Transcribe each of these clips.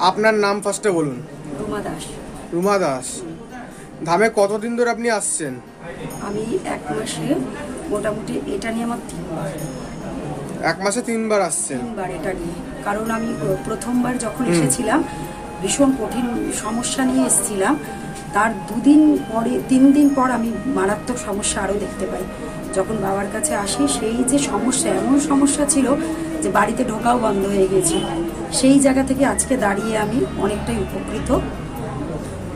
আপনার নাম ফার্স্টে বলুন। রুমা দাস। রুমা দাস। ধামে কতদিন ধরে আপনি আসছেন? আমি এক মাসে মোটামুটি এটা নিয়ে আমার তিনবার। এক মাসে তিনবার আসছেন। তিনবার এটা নিয়ে। কারণ আমি প্রথমবার যখন এসেছিলাম ভীষণ কঠিন সমস্যা নিয়ে এসেছিলাম। তার দুদিন পরে তিন দিন পর আমি মারাত্মক সমস্যা আরও দেখতে পাই। যখন বাবার কাছে আসি সেই যে সমস্যা এমন সমস্যা ছিল যে বাড়িতে ঢোকাও বন্ধ হয়ে গেছিল সেই জায়গা থেকে আজকে দাঁড়িয়ে আমি অনেকটাই উপকৃত।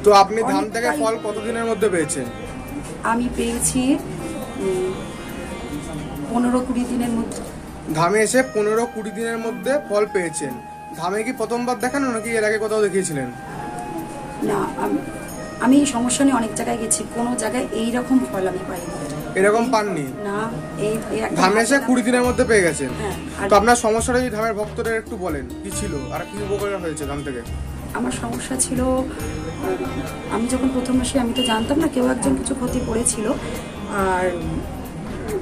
তো আপনি ধান থেকে ফল কতদিনের মধ্যে পেয়েছেন? আমি পেয়েছি পনেরো কুড়ি দিনের মধ্যে। ধামে এসে পনেরো কুড়ি দিনের মধ্যে ফল পেয়েছেন। ধামে কি প্রথমবার দেখানো নাকি এর আগে কোথাও দেখিয়েছিলেন? না আম- আমি এই সমস্যা নিয়ে অনেক জায়গায় গেছি কোনো জায়গায় এই রকম ফল আমি পাইনি। এরকম পাননি? না এই ধামে এসে কুড়ি দিনের মধ্যে পেয়ে গেছেন। হ্যাঁ, তো আপনার সমস্যাটা যদি ধামের ভক্তদের একটু বলেন কি ছিল আর কি উপকার হয়েছে ধাম থেকে? আমার সমস্যা ছিল আমি যখন প্রথম আসি আমি তো জানতাম না কেউ একজন কিছু ক্ষতি করেছিল। আর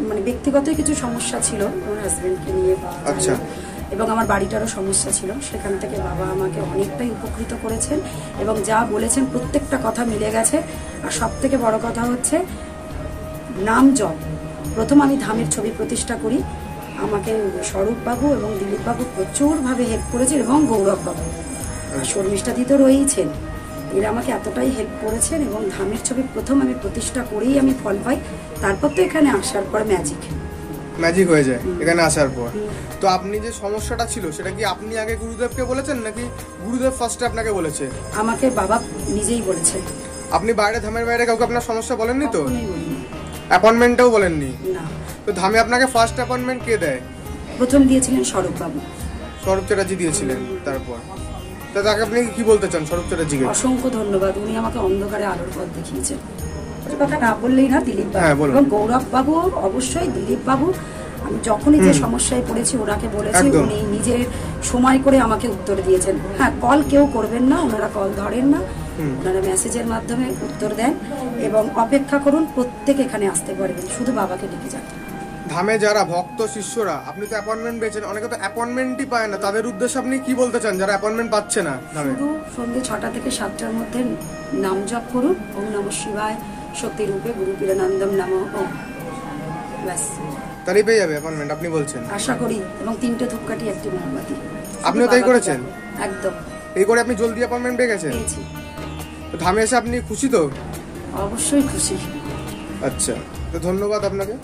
মানে ব্যক্তিগত কিছু সমস্যা ছিল আমার হাজবেন্ডকে নিয়ে বা আচ্ছা। এবং আমার বাড়িটারও সমস্যা ছিল। সেখান থেকে বাবা আমাকে অনেকটাই উপকৃত করেছেন এবং যা বলেছেন প্রত্যেকটা কথা মিলে গেছে। আর সব থেকে বড় কথা হচ্ছে নাম জপ। প্রথম আমি ধামের ছবি প্রতিষ্ঠা করি। আমাকে স্বরূপবাবু এবং দিলীপবাবু প্রচুরভাবে হেল্প করেছেন এবং গৌরববাবু। আর শর্মিষ্ঠাদি তো রয়েইছেন। এরা আমাকে এতটাই হেল্প করেছেন এবং ধামের ছবি প্রথম আমি প্রতিষ্ঠা করেই আমি ফল পাই। তারপর তো এখানে আসার পর ম্যাজিক ম্যাজিক হয়ে যায় এখানে আসার পর। তো আপনি যে সমস্যাটা ছিল সেটা কি আপনি আগে গুরুদেবকে বলেছেন নাকি গুরুদেব ফার্স্টে আপনাকে বলেছে? আমাকে বাবা নিজেই বলেছেন আপনি বাইরে ধামের বাইরে কাউকে আপনার সমস্যা বলেননি তো। অ্যাপয়েন্টমেন্টটাও বলেননি? না। তো ধামে আপনাকে ফার্স্ট অ্যাপয়েন্টমেন্ট কে দেয়? প্রথম দিয়েছিলেন স্বরূপবাবু। স্বরূপ চ্যাটার্জি দিয়েছিলেন তারপর। তা তাকে আপনি কি বলতে চান স্বরূপ চ্যাটার্জিকে? অসংখ্য ধন্যবাদ উনি আমাকে অন্ধকারে আলোর পথ দেখিয়েছেন। কথা না বললেই না দিলীপ হ্যাঁ, বাবু এবং গৌরব বাবু অবশ্যই দিলীপ বাবু যখনই যে সমস্যায় পড়েছি ওনাকে বলেছি উনি নিজের সময় করে আমাকে উত্তর দিয়েছেন। হ্যাঁ কল কেউ করবেন না ওনারা কল ধরেন না। ওনারা মেসেজের মাধ্যমে উত্তর দেন এবং অপেক্ষা করুন প্রত্যেক এখানে আসতে পারবেন শুধু বাবাকে ডেকে যান। ধামে যারা ভক্ত শিষ্যরা আপনি তো অ্যাপয়েন্টমেন্ট পেয়েছেন অনেকে তো অ্যাপয়েন্টমেন্টই পায় না। তাদের উদ্দেশ্যে আপনি কি বলতে চান? যারা অ্যাপয়েন্টমেন্ট পাচ্ছে না শুধু সন্ধ্যে ছটা থেকে সাতটার মধ্যে নাম জপ করুন। ওম নম শিবায় শক্তি রূপে গুরু পীরানন্দম নাম। ওম ব্যাস। তারই পেয়ে যাবে অ্যাপয়েন্টমেন্ট আপনি বলছেন। আশা করি এবং তিনটে ধূপকাঠি একটি মোমবাতি। আপনিও তাই করেছেন? একদম। এই করে আপনি জলদি অ্যাপয়েন্টমেন্ট পেয়ে গেছেন? পেয়েছি। তো ধামে এসে আপনি খুশি তো? অবশ্যই খুশি। আচ্ছা তো ধন্যবাদ আপনাকে।